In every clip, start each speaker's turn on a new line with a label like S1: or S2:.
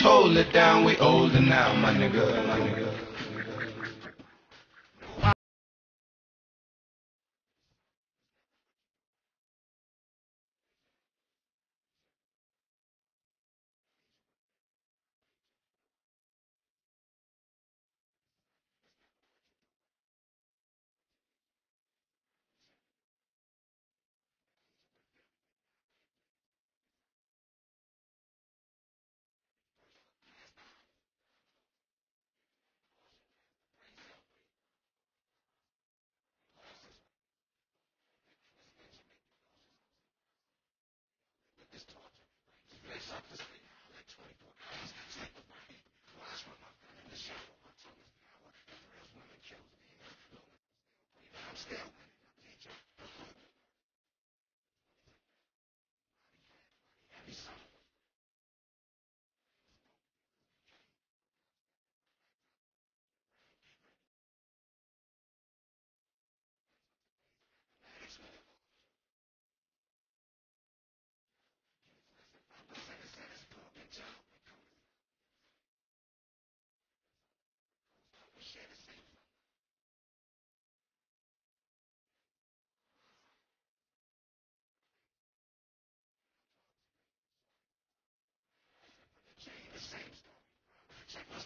S1: hold it down, we older now, my nigga, my nigga. Change the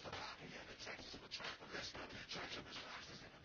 S1: body and the changes will transform this one. Change of his life is in the